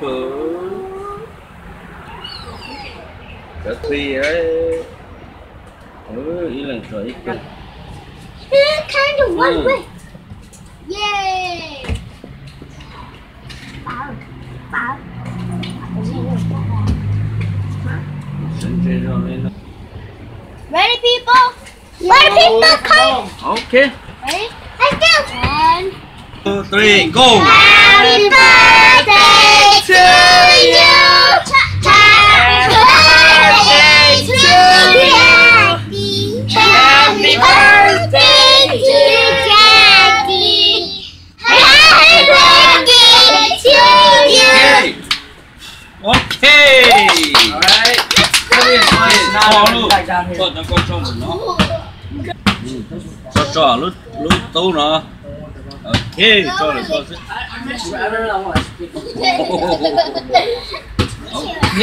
cửa Cả khi ấy Ừ, ý là rồi cái kind of one way. Yay! Bảo, bảo. Ready, people? Ready, people, come. Ok Ready? Let's go. One. Two, three, go Happy Happy birthday to Daddy. Happy birthday to you. Ok Alright. Cho Cho lúc lúc tú nó Ok cho là cho sức I don't know what. Ok